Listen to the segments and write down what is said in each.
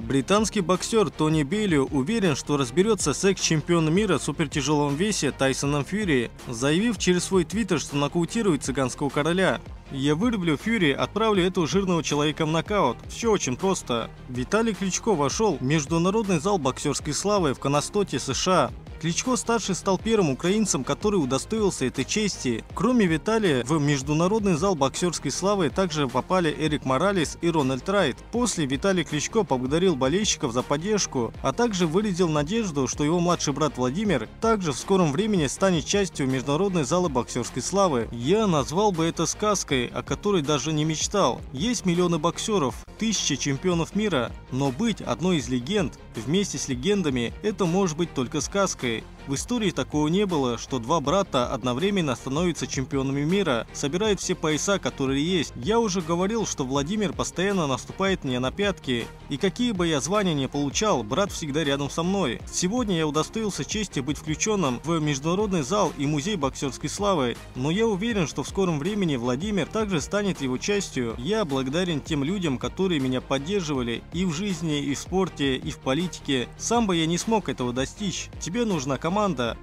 Британский боксер Тони Бейли уверен, что разберется с экс-чемпионом мира в супертяжелом весе Тайсоном Фьюри, заявив через свой твиттер, что нокаутирует цыганского короля. Я вырублю Фьюри, отправлю этого жирного человека в нокаут. Все очень просто. Виталий Кличко вошел в Международный зал боксерской славы в Канастоте, США. Кличко-старший стал первым украинцем, который удостоился этой чести. Кроме Виталия, в Международный зал боксерской славы также попали Эрик Моралес и Рональд Райт. После Виталий Кличко поблагодарил болельщиков за поддержку, а также выразил надежду, что его младший брат Владимир также в скором времени станет частью Международной зала боксерской славы. Я назвал бы это сказкой, о которой даже не мечтал. Есть миллионы боксеров, тысячи чемпионов мира, но быть одной из легенд вместе с легендами – это может быть только сказкой. Okay. В истории такого не было, что два брата одновременно становятся чемпионами мира, собирают все пояса, которые есть. Я уже говорил, что Владимир постоянно наступает мне на пятки, и какие бы я звания не получал, брат всегда рядом со мной. Сегодня я удостоился чести быть включенным в международный зал и музей боксерской славы, но я уверен, что в скором времени Владимир также станет его частью. Я благодарен тем людям, которые меня поддерживали и в жизни, и в спорте, и в политике. Сам бы я не смог этого достичь. Тебе нужна команда.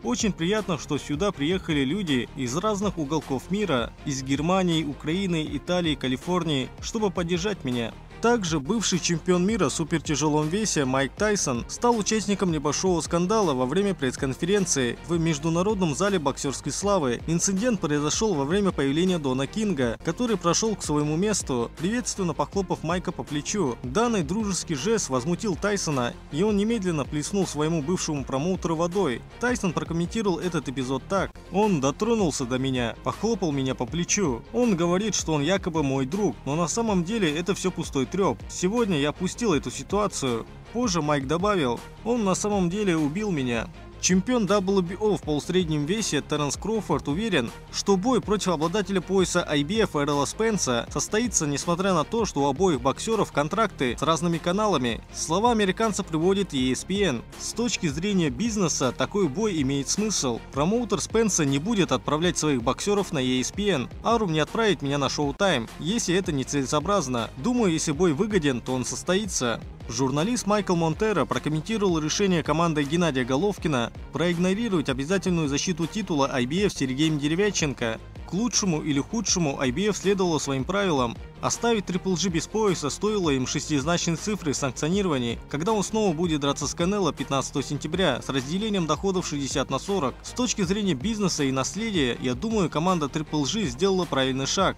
Очень приятно, что сюда приехали люди из разных уголков мира, из Германии, Украины, Италии, Калифорнии, чтобы поддержать меня. Также бывший чемпион мира в супертяжелом весе Майк Тайсон стал участником небольшого скандала во время пресс-конференции в Международном зале боксерской славы. Инцидент произошел во время появления Дона Кинга, который прошел к своему месту, приветственно похлопав Майка по плечу. Данный дружеский жест возмутил Тайсона, и он немедленно плеснул своему бывшему промоутеру водой. Тайсон прокомментировал этот эпизод так. «Он дотронулся до меня, похлопал меня по плечу. Он говорит, что он якобы мой друг, но на самом деле это все пустой треп. Сегодня я опустил эту ситуацию. Позже Майк добавил, он на самом деле убил меня. Чемпион WBO в полусреднем весе Теренс Кроуфорд уверен, что бой против обладателя пояса IBF Эрла Спенса состоится несмотря на то, что у обоих боксеров контракты с разными каналами. Слова американца приводит ESPN. С точки зрения бизнеса такой бой имеет смысл. Промоутер Спенса не будет отправлять своих боксеров на ESPN. Арум не отправит меня на Showtime, если это нецелесообразно. Думаю, если бой выгоден, то он состоится. Журналист Майкл Монтера прокомментировал решение команды Геннадия Головкина проигнорировать обязательную защиту титула IBF Сергеем Деревяченко. К лучшему или худшему IBF следовало своим правилам. Оставить Triple G без пояса стоило им шестизначной цифры санкционирования, когда он снова будет драться с Канело 15 сентября с разделением доходов 60 на 40. С точки зрения бизнеса и наследия, я думаю, команда Triple G сделала правильный шаг.